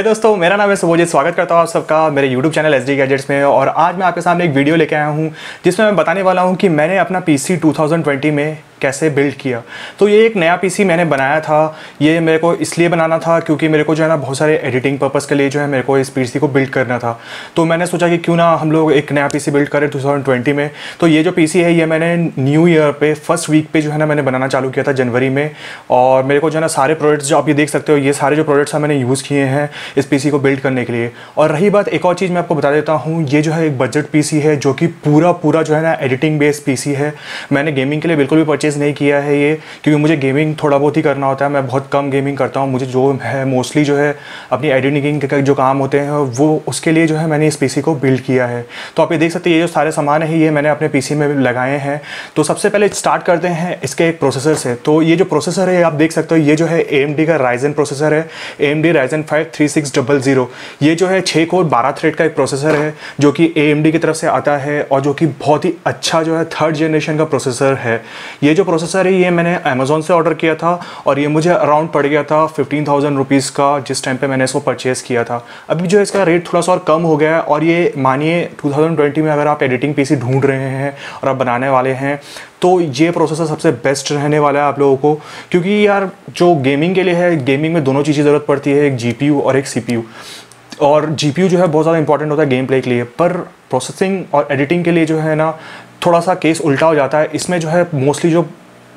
है दोस्तों, मेरा नाम है सुबोजित स्वागत करता हूँ आप सबका मेरे YouTube channel S D gadgets में। और आज मैं आपके सामने एक वीडियो लेके आया हूँ, जिसमें मैं बताने वाला हूँ कि मैंने अपना PC 2020 में कैसे बिल्ड किया। तो ये एक नया पीसी मैंने बनाया था। ये मेरे को इसलिए बनाना था क्योंकि मेरे को जो है ना बहुत सारे एडिटिंग पर्पज़ के लिए जो है मेरे को इस पीसी को बिल्ड करना था। तो मैंने सोचा कि क्यों ना हम लोग एक नया पीसी बिल्ड करें 2020 में। तो ये जो पीसी है, ये मैंने न्यू ईयर पे फ़र्स्ट वीक पे जो है ना मैंने बनाना चालू किया था जनवरी में। और मेरे को जो है ना सारे प्रोडक्ट्स जो आप ये देख सकते हो, ये सारे जो प्रोडक्ट्स हैं मैंने यूज़ किए हैं इस पीसी को बिल्ड करने के लिए। और रही बात एक और चीज़ मैं आपको बता देता हूँ, ये जो है एक बजट पीसी है जो कि पूरा पूरा जो है ना एडिटिंग बेस्ड पी है। मैंने गेमिंग के लिए बिल्कुल भी परचेज़ नहीं किया है ये, क्योंकि मुझे गेमिंग थोड़ा बहुत ही करना होता है। मैं बहुत कम गेमिंग करता हूँ। मुझे जो है मोस्टली जो है, अपनी एडिटिंग के जो काम होते हैं, वो उसके लिए जो है मैंने इस पीसी को बिल्ड किया है। तो आप ये देख सकते हैं, ये जो सारे सामान है, ये मैंने अपने पीसी में लगाए हैं। तो सबसे पहले स्टार्ट करते हैं इसके एक प्रोसेसर से। तो ये जो प्रोसेसर है, आप देख सकते हो, ये जो है ए का राइजन प्रोसेसर है। A M D Ryzen five three ये जो है छः कोर बारह थ्रेड का एक प्रोसेसर है, जो कि ए की तरफ़ से आता है और जो कि बहुत ही अच्छा जो है थर्ड जनरेशन का प्रोसेसर है। ये जो प्रोसेसर है, ये मैंने अमेज़ोन से ऑर्डर किया था और ये मुझे अराउंड पड़ गया था फिफ्टीन थाउज़ेंड रुपीज़ का, जिस टाइम पे मैंने इसको परचेज़ किया था। अभी जो इसका रेट थोड़ा सा और कम हो गया है और ये मानिए 2020 में अगर आप एडिटिंग पीसी ढूंढ रहे हैं और आप बनाने वाले हैं तो ये प्रोसेसर सबसे बेस्ट रहने वाला है आप लोगों को। क्योंकि यार, जो गेमिंग के लिए है गेमिंग में दोनों चीज़ें ज़रूरत पड़ती है, एक जी और एक सी और जी जो है, बहुत ज़्यादा इंपॉर्टेंट होता है गेम प्ले के लिए। पर प्रोसेसिंग और एडिटिंग के लिए जो है ना थोड़ा सा केस उल्टा हो जाता है। इसमें जो है मोस्टली जो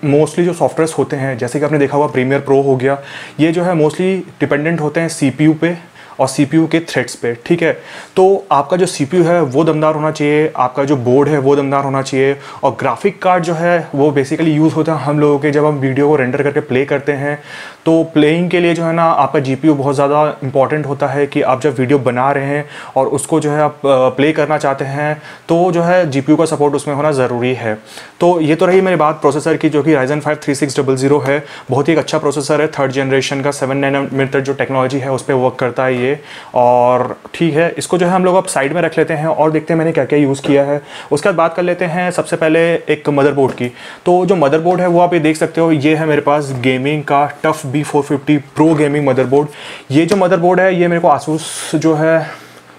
मोस्टली जो सॉफ्टवेयर्स होते हैं, जैसे कि आपने देखा हुआ प्रीमियर प्रो हो गया, ये जो है मोस्टली डिपेंडेंट होते हैं सी पी यू पे और सी पी यू के थ्रेड्स पे, ठीक है? तो आपका जो सी पी यू है वो दमदार होना चाहिए, आपका जो बोर्ड है वो दमदार होना चाहिए और ग्राफिक कार्ड जो है वो बेसिकली यूज़ होता है हम लोगों के जब हम वीडियो को रेंडर करके प्ले करते हैं। तो प्लेइंग के लिए जो है ना आपका जीपीयू बहुत ज़्यादा इंपॉर्टेंट होता है कि आप जब वीडियो बना रहे हैं और उसको जो है आप प्ले करना चाहते हैं तो जो है जीपीयू का सपोर्ट उसमें होना ज़रूरी है। तो ये तो रही मेरी बात प्रोसेसर की, जो कि Ryzen five three six double zero है। बहुत ही एक अच्छा प्रोसेसर है थर्ड जनरेशन का सेवन नाइनोमीटर जो टेक्नोलॉजी है उस पर वर्क करता है ये। और ठीक है, इसको जो है हम लोग अब साइड में रख लेते हैं और देखते हैं मैंने क्या क्या यूज़ किया है। उसके बाद बात कर लेते हैं सबसे पहले एक मदरबोर्ड की। तो जो मदरबोर्ड है, वो आप ये देख सकते हो, ये है मेरे पास गेमिंग का TUF B four fifty pro gaming motherboard ये जो मदरबोर्ड है, ये मेरे को आसूस जो है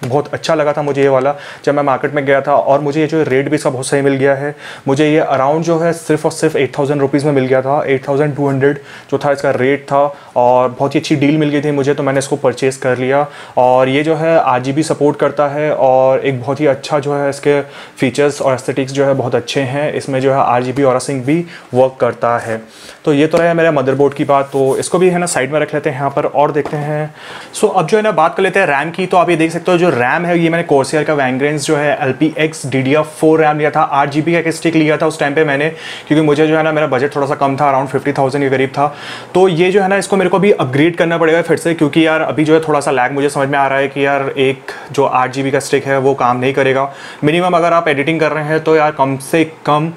बहुत अच्छा लगा था मुझे ये वाला, जब मैं मार्केट में गया था और मुझे ये जो रेट भी इसका बहुत सही मिल गया है। मुझे ये अराउंड जो है सिर्फ़ और सिर्फ़ एट थाउज़ेंड रुपीज़ में मिल गया था एट थाउज़ेंड टू हंड्रेड जो था इसका रेट था और बहुत ही अच्छी डील मिल गई थी मुझे तो मैंने इसको परचेज़ कर लिया। और ये जो है आरजीबी सपोर्ट करता है और एक बहुत ही अच्छा जो है इसके फीचर्स और एस्थेटिक्स जो है बहुत अच्छे हैं। इसमें जो है आर जी बी और सिंह भी वर्क करता है। तो ये तो है मेरे मदरबोर्ड की बात तो इसको भी है ना साइड में रख लेते हैं यहाँ पर और देखते हैं। सो अब जो है ना बात कर लेते हैं रैम की तो आप ये देख सकते हो जो रैम है, ये मैंने कोर्सियर का वैंग्रेंस जो है L P X D D F four RAM लिया था, आठ जी बी का एक स्टिक लिया था उस टाइम पे मैंने, क्योंकि मुझे जो है ना, मेरा बजट थोड़ा सा कम था अराउंड फिफ्टी थाउज़ेंड के करीब था। तो ये जो है ना, इसको मेरे को भी अपग्रेड करना पड़ेगा फिर से, क्योंकि यार, अभी जो है थोड़ा सा लैग मुझे समझ में आ रहा है कि यार, एक जो आठ जी बी का स्टिक है, वो काम नहीं करेगा। मिनिमम अगर आप एडिटिंग कर रहे हैं तो यार, कम से कम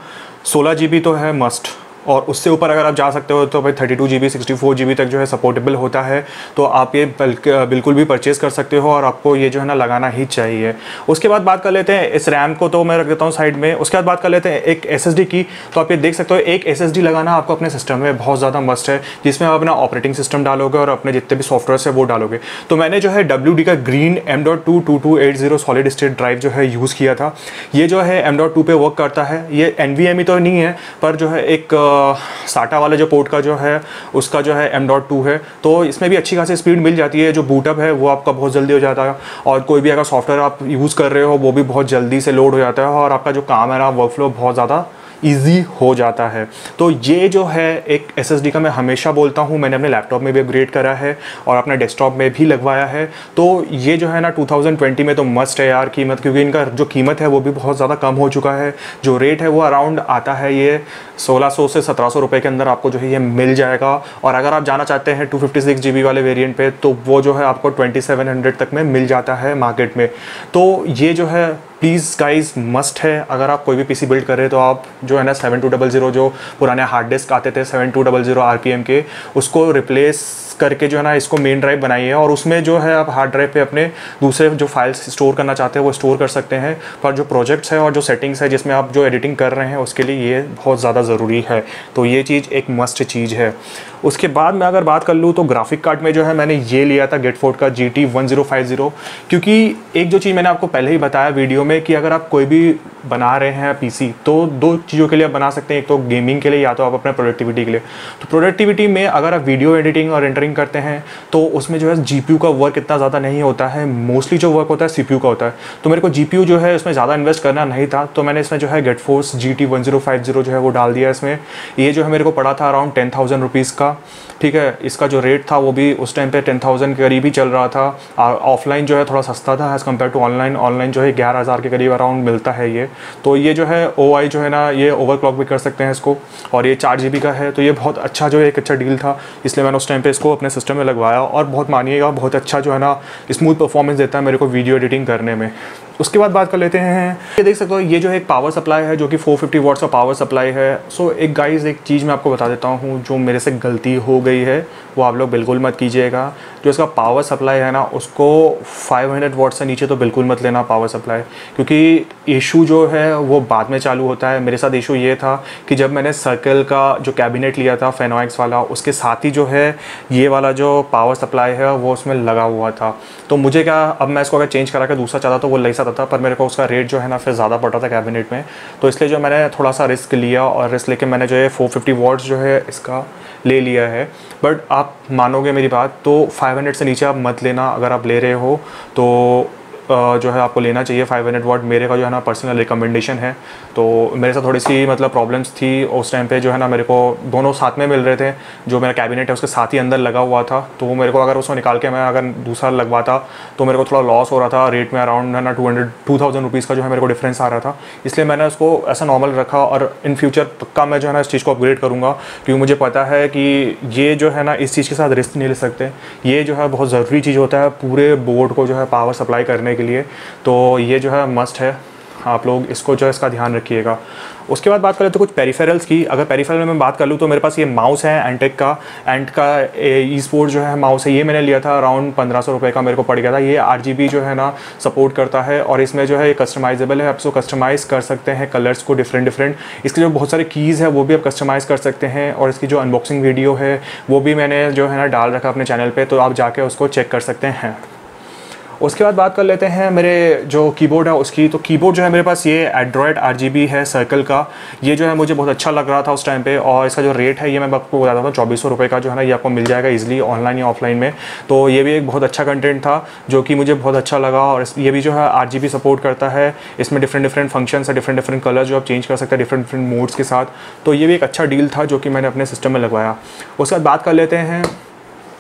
सोलह जी बी तो है मस्ट और उससे ऊपर अगर आप जा सकते हो तो भाई thirty two G B sixty four G B तक जो है सपोर्टेबल होता है तो आप ये बिल्कुल भी परचेज़ कर सकते हो और आपको ये जो है ना लगाना ही चाहिए। उसके बाद बात कर लेते हैं इस रैम को तो मैं रख देता हूँ साइड में। उसके बाद बात कर लेते हैं एक एसएसडी की तो आप ये देख सकते हो, एक एसएसडी लगाना आपको अपने सिस्टम में बहुत ज़्यादा मस्ट है, जिसमें आप अपना ऑपरेटिंग सिस्टम डालोगे और अपने जितने भी सॉफ्टवेयर है वो डालोगे। तो मैंने जो है WD का green M dot two two two eight zero solid state drive जो है यूज़ किया था। ये जो है एम डॉट टू पे वर्क करता है। ये एन ही तो नहीं है, पर जो है एक साटा वाले जो पोर्ट का जो है, उसका जो है एम डॉट टू है। तो इसमें भी अच्छी खासी स्पीड मिल जाती है। जो बूटअप है, वो आपका बहुत जल्दी हो जाता है। और कोई भी अगर सॉफ्टवेयर आप यूज़ कर रहे हो, वो भी बहुत जल्दी से लोड हो जाता है। और आपका जो काम है ना वर्क फ्लो बहुत ज़्यादा ईजी हो जाता है। तो ये जो है, एक एसएसडी का मैं हमेशा बोलता हूँ, मैंने अपने लैपटॉप में भी अपग्रेड करा है और अपने डेस्कटॉप में भी लगवाया है। तो ये जो है ना 2020 में तो मस्ट है यार कीमत, क्योंकि इनका जो कीमत है वो भी बहुत ज़्यादा कम हो चुका है। जो रेट है वो अराउंड आता है ये 1600 से 1700 रुपए के अंदर आपको जो है ये मिल जाएगा। और अगर आप जाना चाहते हैं टू फिफ्टी वाले वेरियंट पे तो वो जो है आपको ट्वेंटी तक में मिल जाता है मार्केट में। तो ये जो है प्लीज़ गाइज़ मस्ट है। अगर आप कोई भी पीसी बिल्ड कर रहे हैं तो आप जो है ना सेवन टू डबल ज़ीरो जो पुराने हार्ड डिस्क आते थे seven two double zero R K, उसको रिप्लेस करके जो है ना इसको मेन ड्राइव बनाइए और उसमें जो है आप हार्ड ड्राइव पे अपने दूसरे जो फाइल्स स्टोर करना चाहते हैं, वो स्टोर कर सकते हैं। पर जो प्रोजेक्ट्स है और जो सेटिंग्स है जिसमें आप जो एडिटिंग कर रहे हैं, उसके लिए ये बहुत ज़्यादा ज़रूरी है। तो ये चीज़ एक मस्ट चीज़ है। उसके बाद मैं अगर बात कर लूँ तो ग्राफिक कार्ड में जो है मैंने ये लिया था गेट फोर्ट का G T one zero five zero क्योंकि एक जो चीज़ मैंने आपको पहले ही बताया वीडियो में कि अगर आप कोई भी बना रहे हैं पीसी तो दो चीज़ों के लिए बना सकते हैं। एक तो गेमिंग के लिए या तो आप अपने प्रोडक्टिविटी के लिए। तो प्रोडक्टिविटी में अगर आप वीडियो एडिटिंग और एंटरिंग करते हैं तो उसमें जो है जी का वर्क इतना ज़्यादा नहीं होता है। मोस्टली जो वर्क होता है सी का होता है। तो मेरे को जी जो है उसमें ज़्यादा इन्वेस्ट करना नहीं था तो मैंने इसमें जो है गेट फोर्स जी जो है वो डाल दिया इसमें। ये जो है मेरे को पड़ा था अराउंड टेन थाउज़ेंड रुपीज़ का। ठीक है, इसका जो रेट था वो भी उस टाइम पे टेन थाउज़ेंड के करीब ही चल रहा था। ऑफलाइन जो है थोड़ा सस्ता था as compare to online online जो है ग्यारह हज़ार के करीब अराउंड मिलता है ये। तो ये जो है ओ आई जो है ना, ये ओवर क्लॉक भी कर सकते हैं इसको। और ये चार जीबी का है तो ये बहुत अच्छा जो है एक अच्छा डील था। इसलिए मैंने उस टाइम पर इसको अपने सिस्टम में लगवाया। और बहुत मानिएगा, बहुत अच्छा जो है ना स्मूथ परफॉर्मेंस देता है मेरे को वीडियो एडिटिंग करने में। उसके बाद बात कर लेते हैं। ये देख सकते हो, ये जो है एक पावर सप्लाई है, जो कि 450 फिफ्टी वॉट्स का पावर सप्लाई है। सो एक गाइस एक चीज़ मैं आपको बता देता हूँ, जो मेरे से गलती हो गई है, वो आप लोग बिल्कुल मत कीजिएगा। जो इसका पावर सप्लाई है ना, उसको 500 हंड्रेड से नीचे तो बिल्कुल मत लेना पावर सप्लाई क्योंकि इशू जो है, वो बाद में चालू होता है। मेरे साथ इशू ये था कि जब मैंने सर्कल का जो कैबिनेट लिया था फेनोइक्स वाला, उसके साथ ही जो है, ये वाला जो पावर सप्लाई है, वो उसमें लगा हुआ था। तो मुझे क्या, अब मैं इसको अगर चेंज करा के दूसरा चाहता तो वो ले सकता था, पर मेरे को उसका रेट जो है ना फिर ज़्यादा पड़ रहा था कैबिनेट में। तो इसलिए जो मैंने थोड़ा सा रिस्क लिया और रिस्क लेके मैंने जो है फोर फिफ्टी वॉट्स जो है इसका ले लिया है। बट आप मानोगे मेरी बात तो 500 से नीचे आप मत लेना अगर आप ले रहे हो तो जो है आपको लेना चाहिए 500 हंड्रेड वाट मेरे का जो है ना पर्सनल रिकमेंडेशन है। तो मेरे साथ थोड़ी सी मतलब प्रॉब्लम्स थी उस टाइम पे जो है ना मेरे को दोनों साथ में मिल रहे थे। जो मेरा कैबिनेट है उसके साथ ही अंदर लगा हुआ था। तो मेरे को अगर उसको निकाल के मैं अगर दूसरा लगवाता तो मेरे को थोड़ा लॉस हो रहा था। रेट में अराउंड है ना two hundred two thousand rupees का जो है मेरे को डिफरेंस आ रहा था। इसलिए मैंने उसको ऐसा नॉर्मल रखा और इन फ्यूचर पक्का मैं जो है ना इस चीज़ को अपग्रेड करूँगा। क्योंकि मुझे पता है कि ये जो है ना इस चीज़ के साथ रिस्क नहीं ले सकते। ये जो है बहुत ज़रूरी चीज़ होता है पूरे बोर्ड को जो है पावर सप्लाई करने के लिए। तो ये जो है मस्ट है। आप लोग इसको जो है इसका ध्यान रखिएगा। उसके बाद बात करें तो कुछ पेरीफेरल्स की। अगर पेरीफेरल में मैं बात कर लूँ तो मेरे पास ये माउस है एंटेक का। एंट का ई स्पोर्ट जो है माउस है, ये मैंने लिया था अराउंड पंद्रह सौ रुपये का, मेरे को पड़ गया था। ये आरजीबी जो है ना सपोर्ट करता है। और इसमें जो है कस्टमाइजेबल है। आप इसको कस्टमाइज़ कर सकते हैं कलर्स को डिफरेंट डिफरेंट इसके जो बहुत सारे कीज़ है, वो भी आप कस्टमाइज़ कर सकते हैं। और इसकी जो अनबॉक्सिंग वीडियो है, वो भी मैंने जो है ना डाल रखा अपने चैनल पर तो आप जाके उसको चेक कर सकते हैं। उसके बाद बात कर लेते हैं मेरे जो कीबोर्ड है, उसकी। तो कीबोर्ड जो है मेरे पास, ये एंड्रॉयड आर है सर्कल का। ये जो है मुझे बहुत अच्छा लग रहा था उस टाइम पे, और इसका जो रेट है, ये मैं आपको बताता हूँ, चौबीस सौ का जो है ना, ये आपको मिल जाएगा इजीली ऑनलाइन या ऑफलाइन में। तो ये भी एक बहुत अच्छा कंटेंट था, जो कि मुझे बहुत अच्छा लगा, और ये भी जो है आरजीबी सपोर्ट करता है। इसमें डिफरेंट डिफरेंट फ़ंक्शन है डिफरेंट डिफरेंट कलर जो आप चेंज कर सकते हैं डिफरेंट डिफरेंट मोड्स के साथ। तो ये भी एक अच्छा डील था, जो कि मैंने अपने सिस्टम में लगवाया। उसके बाद बात कर लेते हैं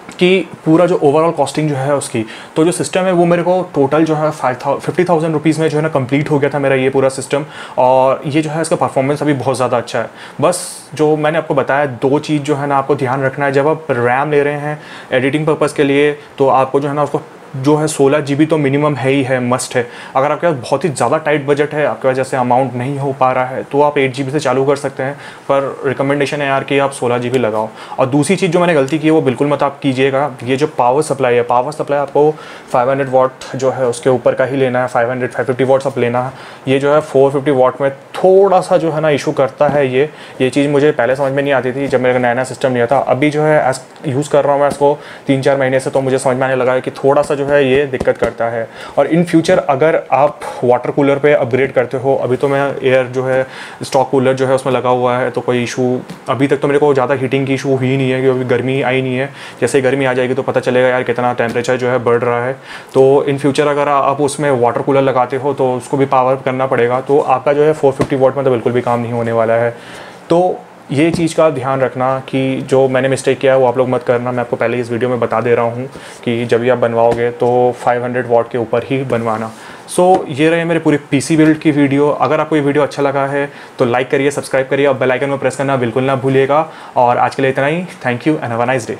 कि पूरा जो ओवरऑल कॉस्टिंग जो है उसकी तो जो सिस्टम है वो मेरे को टोटल जो है फाइव था फिफ्टी थाउज़ेंड रुपीज़ में जो है ना कंप्लीट हो गया था मेरा ये पूरा सिस्टम और ये जो है इसका परफॉर्मेंस अभी बहुत ज़्यादा अच्छा है। बस जो मैंने आपको बताया, दो चीज़ जो है ना आपको ध्यान रखना है। जब आप रैम ले रहे हैं एडिटिंग पर्पज़ के लिए तो आपको जो है ना उसको जो है सोलह जी तो मिनिमम है ही, है मस्ट है। अगर आपके पास बहुत ही ज़्यादा टाइट बजट है, आपके पास जैसे अमाउंट नहीं हो पा रहा है तो आप एट जी से चालू कर सकते हैं। पर रिकमेंडेशन है यार कि आप सोलह जी लगाओ। और दूसरी चीज़ जो मैंने गलती की है, वो बिल्कुल मत आप कीजिएगा। ये जो पावर सप्लाई है पावर सप्लाई आपको फाइव हंड्रेड वॉट जो है उसके ऊपर का ही लेना है five hundred five fifty watts आप लेना है। ये जो है फोर फिफ्टी वॉट में थोड़ा सा जो है ना इशू करता है ये। ये चीज़ मुझे पहले समझ में नहीं आती थी जब मेरा नया नया सिस्टम नहीं था। अभी जो है यूज़ कर रहा हूँ मैं इसको तीन चार महीने से तो मुझे समझ में आने लगा है कि थोड़ा सा जो है ये दिक्कत करता है। और इन फ्यूचर अगर आप वाटर कूलर पर अपग्रेड करते हो, अभी तो मैं एयर जो है स्टॉक कूलर जो है उसमें लगा हुआ है तो कोई इशू अभी तक तो मेरे को ज़्यादा हीटिंग की इशू हुई नहीं है क्योंकि गर्मी आई नहीं है। जैसे गर्मी आ जाएगी तो पता चलेगा यार कितना टेम्परेचर जो है बढ़ रहा है। तो इन फ्यूचर अगर आप उसमें वाटर कूलर लगाते हो तो उसको भी पावर करना पड़ेगा। तो आपका जो है फोर फिफ्टी वॉट में तो बिल्कुल भी काम नहीं होने वाला है। तो ये चीज़ का ध्यान रखना कि जो मैंने मिस्टेक किया है वो आप लोग मत करना। मैं आपको पहले इस वीडियो में बता दे रहा हूँ कि जब भी आप बनवाओगे तो 500 वॉट के ऊपर ही बनवाना। सो so, ये रहे मेरे पूरी पीसी बिल्ड की वीडियो अगर आपको ये वीडियो अच्छा लगा है तो लाइक करिए सब्सक्राइब करिए और बेल आइकन में प्रेस करना बिल्कुल ना भूलिएगा। और आज के लिए इतना ही। Thank you and have a nice day